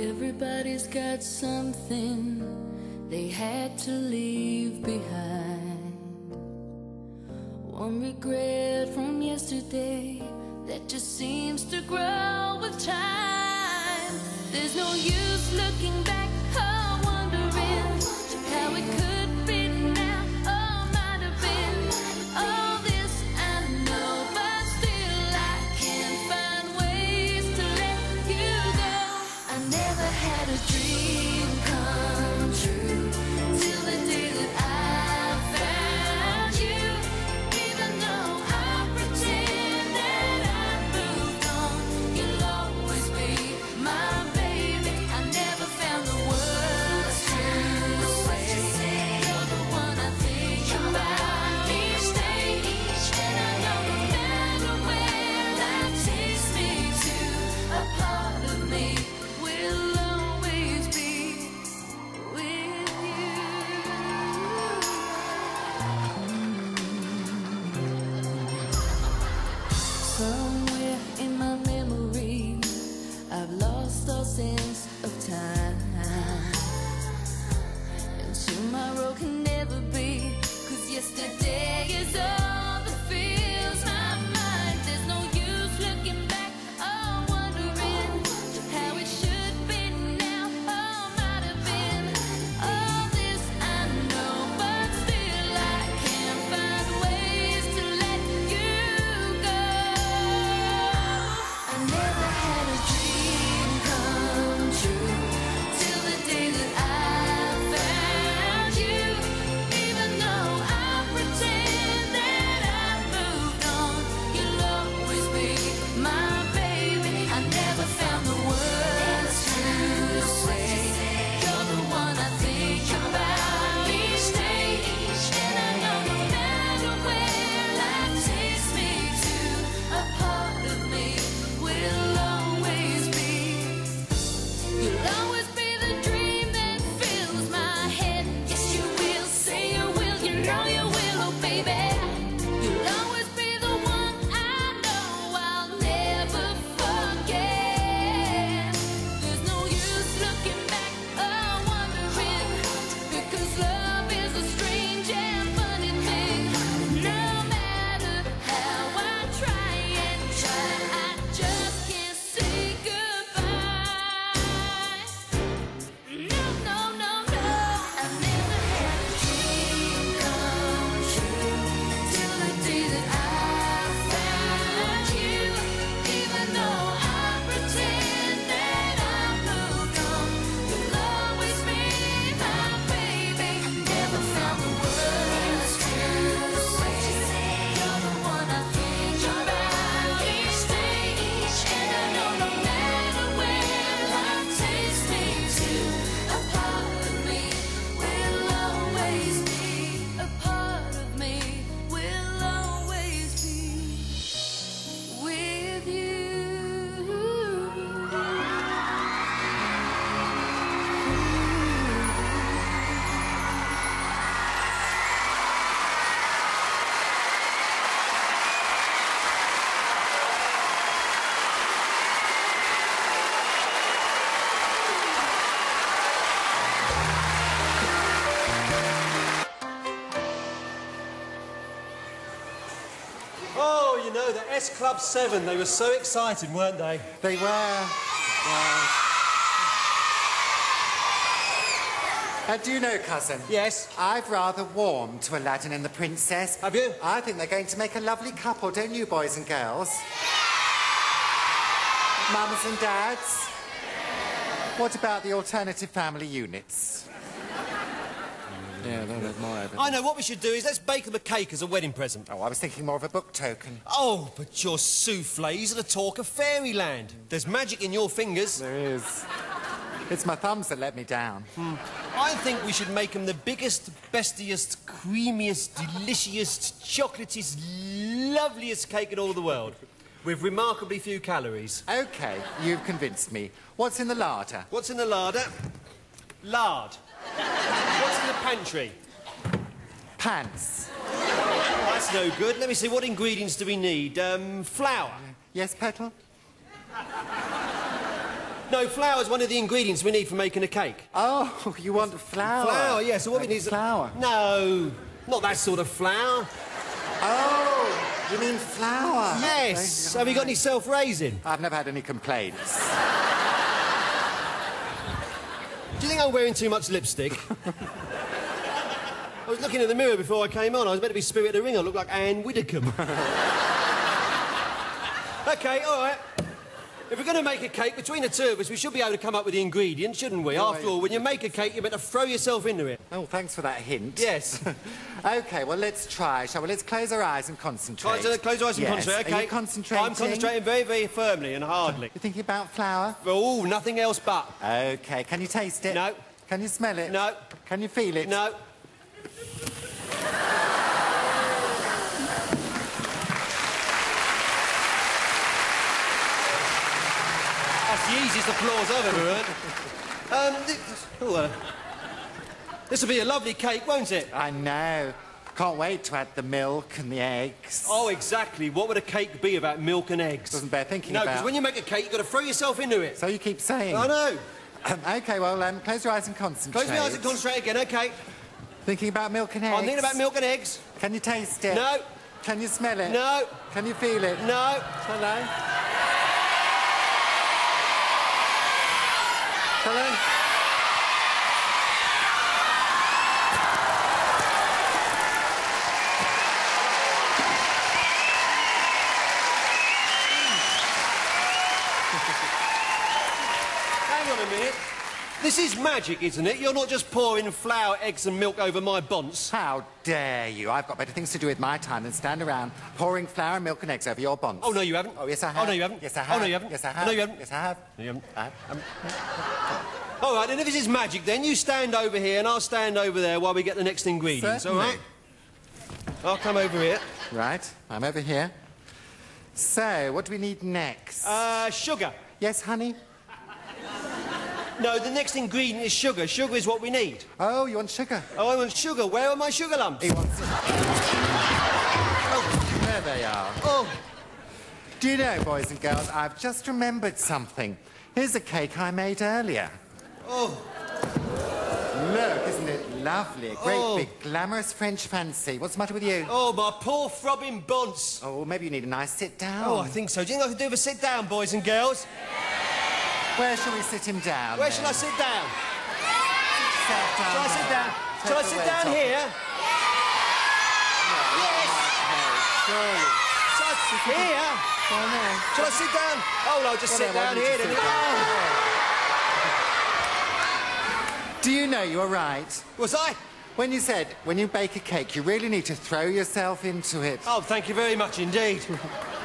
Everybody's got something they had to leave behind. One regret from yesterday that just seems to grow with time. There's no use looking back. Club 7, they were so excited, weren't they? They were. Yeah. And do you know, cousin? Yes. I've rather warmed to Aladdin and the Princess. Have you? I think they're going to make a lovely couple, don't you, boys and girls? Mums and dads? What about the alternative family units? I know, what we should do is let's bake them a cake as a wedding present. Oh, I was thinking more of a book token. Oh, but your souffles are the talk of fairyland. There's magic in your fingers. There is. It's my thumbs that let me down. Hmm. I think we should make them the biggest, bestiest, creamiest, delicious, chocolatiest, loveliest cake in all the world. With remarkably few calories. OK, you've convinced me. What's in the larder? What's in the larder? Lard. Pantry. Pants. Oh, that's no good. Let me see, what ingredients do we need? Um, flour. Yes, petal? No, flour is one of the ingredients we need for making a cake. Oh, you want flour? Flour, yeah, so what we need is... Flour? No, not that sort of flour. Oh, you mean flour? Yes. Have you got any self-raising? I've never had any complaints. Do you think I'm wearing too much lipstick? I was looking in the mirror before I came on. I was meant to be Spirit of the Ring. I look like Ann Widdecombe. okay, all right. If we're going to make a cake, between the two of us, we should be able to come up with the ingredients, shouldn't we? After all, when you make a cake, you're meant to throw yourself into it. Oh, thanks for that hint. Yes. okay, well, let's try, shall we? Let's close our eyes and concentrate. Close, close your eyes and yes. concentrate, okay? Are you concentrating? I'm concentrating very, very firmly and hardly. You're thinking about flour? Oh, nothing else but. Okay, can you taste it? No. Can you smell it? No. Can you feel it? No. That's the easiest applause I've ever heard. Um, this, oh, uh, this will be a lovely cake, won't it? I know. Can't wait to add the milk and the eggs. Oh, exactly. What would a cake be about milk and eggs? Doesn't bear thinking no, because when you make a cake, you've got to throw yourself into it. So you keep saying. I know. okay, well, um, close your eyes and concentrate. Close your eyes and concentrate again, okay? Thinking about milk and eggs. I'm thinking about milk and eggs. Can you taste it? No. Can you smell it? No. Can you feel it? No. Hello? Hello? Hang on a minute. This is magic, isn't it? You're not just pouring flour, eggs and milk over my bonce. How dare you? I've got better things to do with my time than stand around pouring flour, milk and eggs over your bonds. Oh, no, you haven't. Oh, yes, I have. Oh, no, you haven't. Yes, I have. Oh, no, you haven't. Yes, I have. Oh, no, you haven't. Yes, I have. No, you haven't. I have. All right, and if this is magic, then you stand over here and I'll stand over there while we get the next ingredients, all Certainly. right? I'll come over here. Right, I'm over here. So, what do we need next? Uh, sugar. yes, honey? No, the next ingredient is sugar. Sugar is what we need. Oh, you want sugar? Oh, I want sugar. Where are my sugar lumps? He wants. Oh, there they are. Oh, Do you know, boys and girls, I've just remembered something. Here's a cake I made earlier. oh, Look, isn't it lovely? A great Oh. big glamorous French fancy. What's the matter with you? oh, my poor throbbing bonce. Oh, maybe you need a nice sit down. Oh, I think so. Do you think I can do with a sit down, boys and girls? Where shall we sit him down? Where then? shall I sit down? Sit down Shall I sit down? Take Shall I sit down here? Surely. Shall I here? Why not? Shall I sit down? Oh, no, just sit Whatever, down here. don't you Do you know you were right? Was I? When you said, when you bake a cake, you really need to throw yourself into it. Oh, thank you very much indeed.